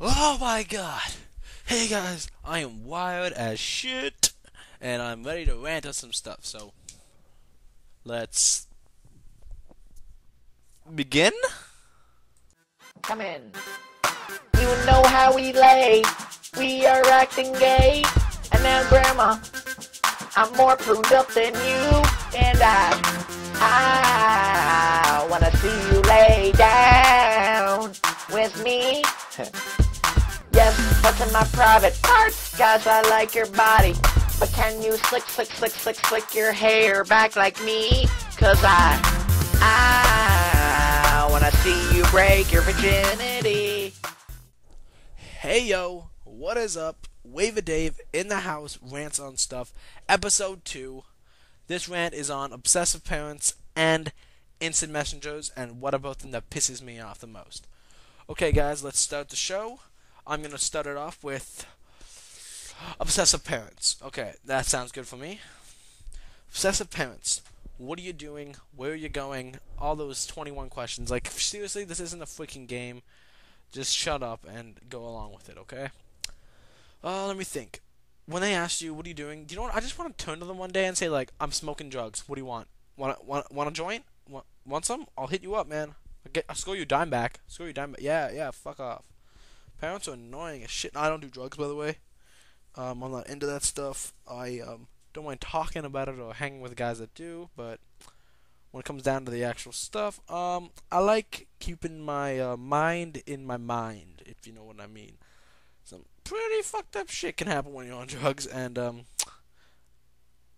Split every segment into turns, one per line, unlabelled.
Oh my god! Hey guys, I am wired as shit, and I'm ready to rant on some stuff, so let's begin?
Come in. You know how we lay. We are acting gay. And now, Grandma, I'm more pruned up than you. And I, I wanna see you lay down with me. what's in my private parts? Guys, I like your body. But can you slick, slick, slick, slick, slick your hair back like me? Cause I, I wanna see you break your virginity.
Hey yo, what is up? WaviDave in the house rants on stuff, episode 2. This rant is on obsessive parents and instant messengers and what about them that pisses me off the most. Okay, guys, let's start the show. I'm gonna start it off with obsessive parents. Okay, that sounds good for me. Obsessive parents. What are you doing? Where are you going? All those 21 questions. Like, seriously, this isn't a freaking game. Just shut up and go along with it, okay? Uh, let me think. When they ask you, what are you doing? Do you know what? I just want to turn to them one day and say, like, I'm smoking drugs. What do you want? Want want want a joint? Want want some? I'll hit you up, man. I'll get I'll score you a dime back. Score you a dime back. Yeah, yeah. Fuck off. Parents are annoying as shit. I don't do drugs, by the way. Um, I'm not into that stuff. I um don't mind talking about it or hanging with guys that do, but when it comes down to the actual stuff, um, I like keeping my uh, mind in my mind, if you know what I mean. Some pretty fucked up shit can happen when you're on drugs, and um,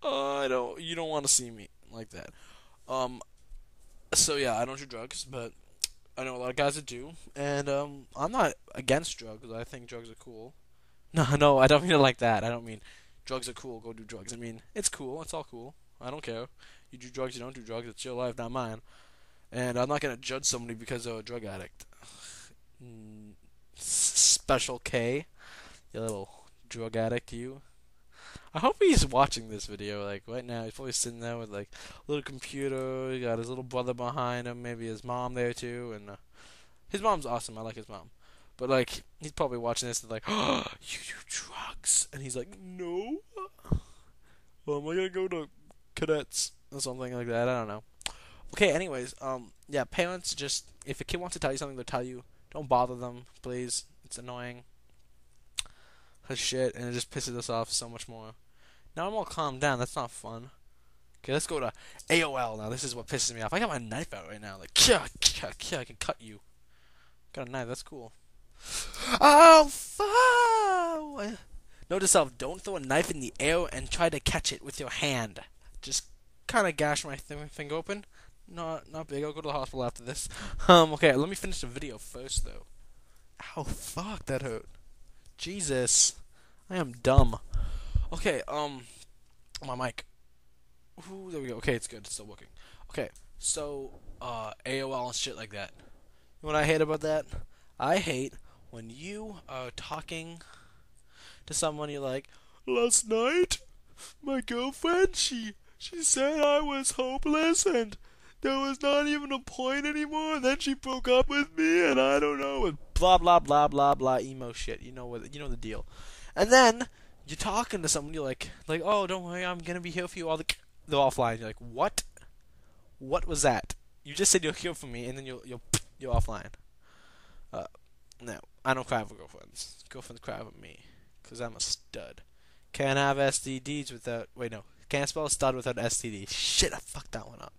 I don't, you don't want to see me like that. Um, so yeah, I don't do drugs, but I know a lot of guys that do, and um, I'm not against drugs. I think drugs are cool. No, no, I don't mean it like that. I don't mean drugs are cool. Go do drugs. I mean it's cool. It's all cool. I don't care. You do drugs. You don't do drugs. It's your life, not mine. And I'm not gonna judge somebody because they're a drug addict. Special K, you little drug addict, you. I hope he's watching this video like right now. He's probably sitting there with like a little computer. He got his little brother behind him, maybe his mom there too, and uh, his mom's awesome. I like his mom. But like he's probably watching this and like, oh, you do drugs, and he's like, no. Well, am I gonna go to cadets or something like that? I don't know. Okay, anyways, um, yeah, parents just if a kid wants to tell you something, they'll tell you. Don't bother them, please. It's annoying. Shit, and it just pisses us off so much more. Now I'm all calmed down. That's not fun. Okay, let's go to AOL now. This is what pisses me off. I got my knife out right now. Like, kia, I can cut you. Got a knife. That's cool. Oh, fuck! Note to self, don't throw a knife in the air and try to catch it with your hand. Just kind of gash my th- finger open. Not, not big. I'll go to the hospital after this. Um, okay, let me finish the video first, though. Ow, fuck, that hurt. Jesus. I am dumb. Okay, um, my mic. Ooh, there we go. Okay, it's good. It's still working. Okay, so, uh, AOL and shit like that. You know what I hate about that? I hate when you are talking to someone you're like, last night, my girlfriend, she, she said I was hopeless and there was not even a point anymore, and then she broke up with me, and I don't know, and blah blah blah blah blah emo shit. You know what? You know the deal. And then you're talking to someone, you're like, like, oh, don't worry, I'm gonna be here for you. All the they're offline. You're like, what? What was that? You just said you're here for me, and then you're you're you're offline. Uh, no, I don't cry for girlfriends. Girlfriends cry for me, cause I'm a stud. Can't have STDs without. Wait, no. Can't spell stud without STD. Shit, I fucked that one up.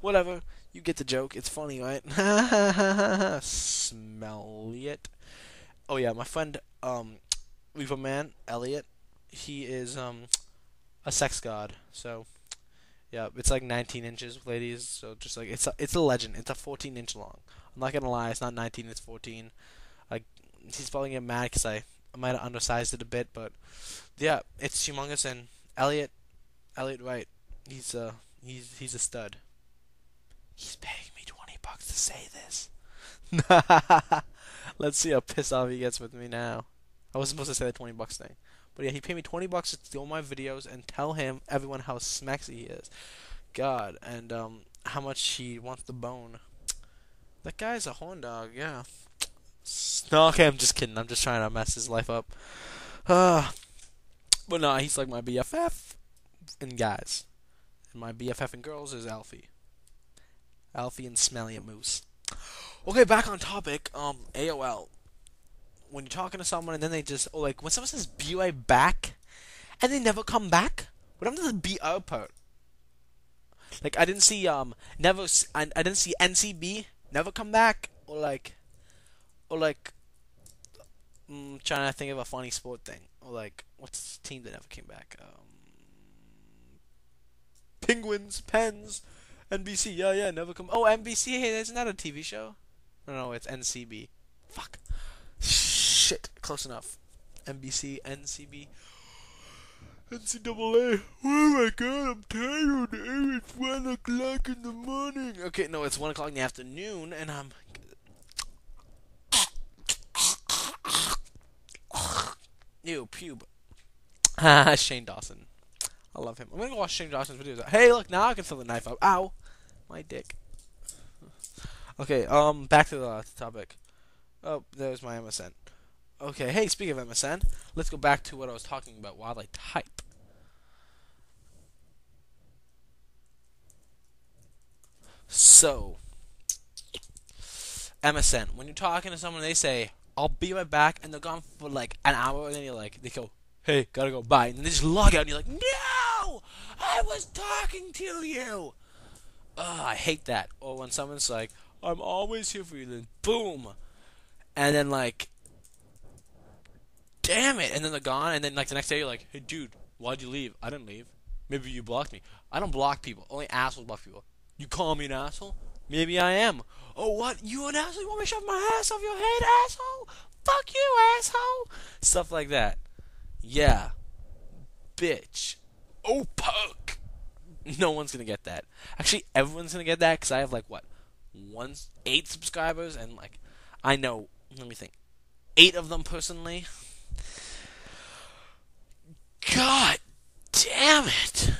Whatever. You get the joke. It's funny, right? Smell it. Oh yeah, my friend, um, Reaper Man, Elliot. He is um, a sex god. So, yeah, it's like 19 inches, ladies. So just like it's a, it's a legend. It's a 14 inch long. I'm not gonna lie. It's not 19. It's 14. Like he's probably getting mad because I, I might have undersized it a bit, but yeah, it's humongous. And Elliot, Elliot Wright, he's uh he's he's a stud. He's paying me 20 bucks to say this. Let's see how pissed off he gets with me now. I wasn't supposed to say the 20 bucks thing. But yeah, he paid me 20 bucks to steal my videos and tell him, everyone, how smexy he is. God, and um, how much he wants the bone. That guy's a horn dog, yeah. No, okay, I'm just kidding. I'm just trying to mess his life up. Uh, but no, he's like my BFF and guys. And my BFF and girls is Alfie. Alfie and Smelly a Moose. Okay, back on topic. Um, AOL. When you're talking to someone and then they just, oh, like when someone says "be right back," and they never come back. What happened to the "be out" part? Like I didn't see um never I, I didn't see NCB never come back or like or like mm, trying to think of a funny sport thing or like what's the team that never came back? Um Penguins Pens NBC yeah yeah never come oh NBC hey isn't that a TV show? No no it's NCB fuck close enough NBC NCB NCAA. Oh my god, I'm tired. It's one o'clock in the morning. Okay, no, it's one o'clock in the afternoon, and I'm. Ew, pube. Ah, Shane Dawson. I love him. I'm gonna go watch Shane Dawson's videos. Hey, look, now I can throw the knife up. Ow! My dick. Okay, um, back to the topic. Oh, there's my MSN. Okay, hey, speaking of MSN, let's go back to what I was talking about while I type. So, MSN, when you're talking to someone, they say, I'll be right back, and they're gone for like an hour, and then you're like, they go, hey, gotta go, bye. And they just log out, and you're like, no! I was talking to you! Ugh, I hate that. Or when someone's like, I'm always here for you, then boom! And then, like, damn it! And then they're gone, and then, like, the next day you're like, hey, dude, why'd you leave? I didn't leave. Maybe you blocked me. I don't block people. Only assholes block people. You call me an asshole? Maybe I am. Oh, what? You an asshole? You want me to shove my ass off your head, asshole? Fuck you, asshole! Stuff like that. Yeah. Bitch. Oh, punk! No one's gonna get that. Actually, everyone's gonna get that because I have, like, what? One, eight subscribers, and, like, I know, let me think, eight of them personally. God damn it!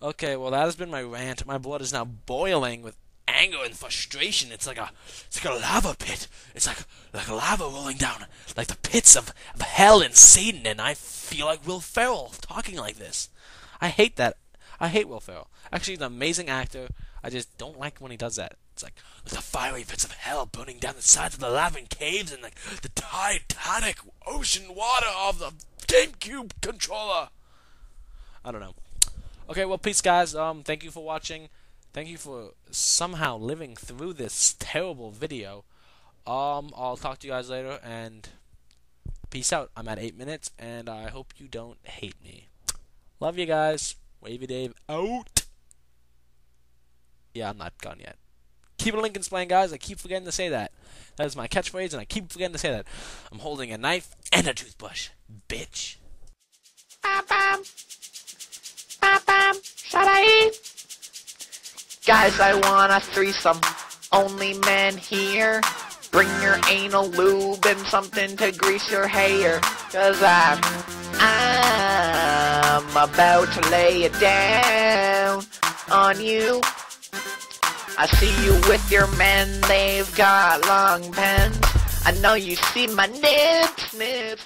Okay, well that has been my rant. My blood is now boiling with anger and frustration. It's like a it's like a lava pit. It's like like lava rolling down like the pits of, of hell and Satan and I feel like Will Ferrell talking like this. I hate that. I hate Will Ferrell. Actually he's an amazing actor. I just don't like when he does that. It's like the fiery pits of hell burning down the sides of the lava caves and like the titanic ocean water of the GameCube controller. I don't know. Okay, well, peace, guys. Um, thank you for watching. Thank you for somehow living through this terrible video. Um, I'll talk to you guys later, and peace out. I'm at 8 minutes, and I hope you don't hate me. Love you guys. WaviDave out. Yeah, I'm not gone yet. Keep it Lincoln's playing, guys. I keep forgetting to say that. That is my catchphrase, and I keep forgetting to say that. I'm holding a knife and a toothbrush. Bitch.
Bam, bam. Bam, bam. Should Guys, I want a threesome. Only men here. Bring your anal lube and something to grease your hair. Cause I'm, I'm about to lay it down on you. I see you with your men, they've got long pens. I know you see my nips, nips.